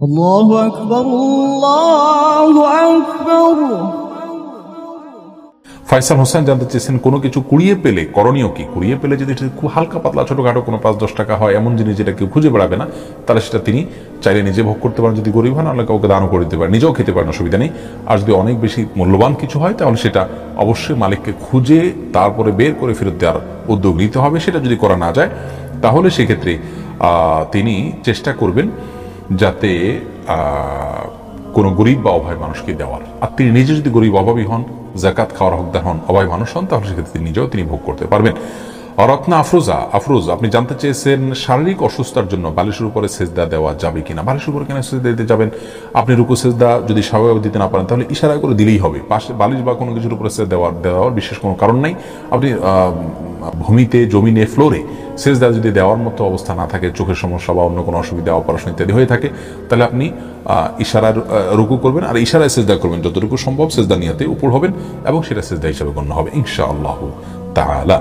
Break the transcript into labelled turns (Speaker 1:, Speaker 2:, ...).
Speaker 1: الله أكبر الله أكبر
Speaker 2: ফয়সাল হোসেন জানতে চেয়েছেন কোনো কিছু কুড়িয়ে পেলে করণীয় কি কুড়িয়ে পেলে যদি সেটা খুব হালকা পাতলা ছোটখাটো কোনো পাঁচ দশ টাকা হয় এমন জিনিস যেটা কেউ খুঁজে বেড়াবে না তাহলে সেটা তিনি চাইলে নিজে ভোগ করতে পারেন যদি গরিব হন তাহলে কাউকে দানও করে দিতে পারেন নিজেও খেতে পারেন অসুবিধা নেই আর যদি অনেক বেশি মূল্যবান কিছু হয় তাহলে সেটা অবশ্যই মালিককে খুঁজে তারপরে বের করে ফেরত দেওয়ার উদ্যোগ নিতে হবে সেটা যদি করা না যায় তাহলে সেক্ষেত্রে আহ, তিনি চেষ্টা করবেন যাতে কোনো গরিব বা অভাব মানুষকে দেওয়ার। আর তিনি নিজে যদি গরিব, অভাবী হন জাকাত খাওয়ার হকদার হন, অভাবী মানুষ হন, তাহলে সেক্ষেত্রে তিনি নিজেও তিনি ভোগ করতে পারবেন। রত্না আফরোজা, আফরোজ, আপনি জানতে চেয়েছেন শারীরিক অসুস্থতার জন্য বালিশের উপরে সেজদা দেওয়া যাবে কিনা? বালিশের উপরে কেন সেজদা দিতে যাবেন? আপনি রুকু সেজদা যদি স্বাভাবিক দিতে না পারেন, তাহলে ইশারা করে দিলেই হবে। পাশে বালিশ বা কোনো কিছুর উপরে সেজদা দেওয়ার দেওয়ার বিশেষ কোনো কারণ নাই। আপনি ভূমিতে, জমিনে, ফ্লোরে সেজদা যদি দেওয়ার মতো অবস্থা না থাকে, চোখের সমস্যা বা অন্য কোনো অসুবিধা অপারেশন ইত্যাদি হয়ে থাকে, তাহলে আপনি ইশারার রুকু করবেন আর ইশারায় সেজদা করবেন। যতটুকু সম্ভব সেজদা নিয়াতে উপর হবেন এবং সেটা সেজদা হিসাবে গণ্য হবে, ইনশাআল্লাহ তাহলে